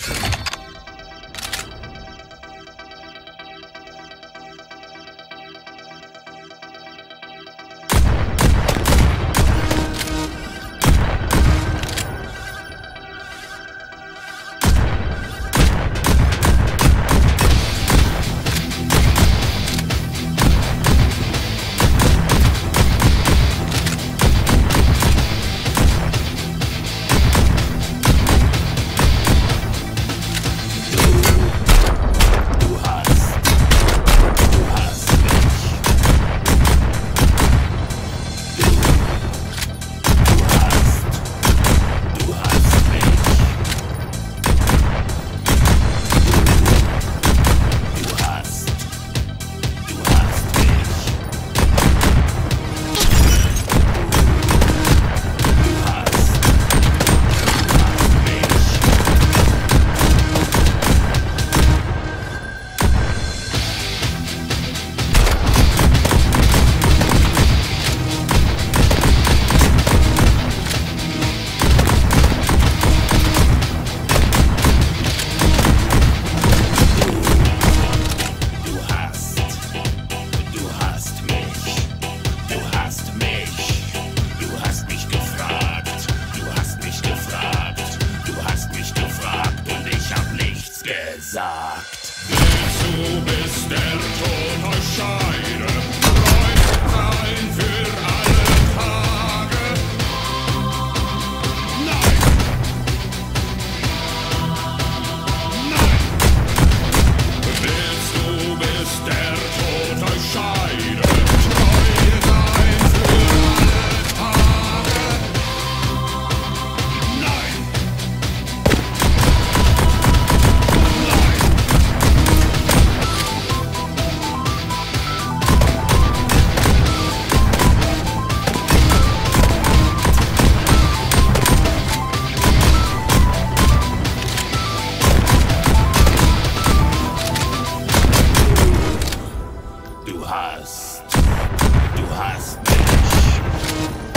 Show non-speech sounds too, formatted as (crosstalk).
gesagt. (laughs) hast. Du hast mich.